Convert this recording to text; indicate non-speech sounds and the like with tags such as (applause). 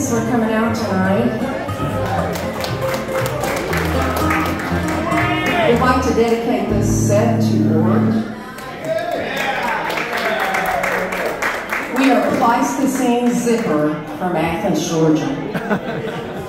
Thanks for coming out tonight. We'd like to dedicate this set to Ward. We are Pleistocene Zipper from Athens, Georgia. (laughs)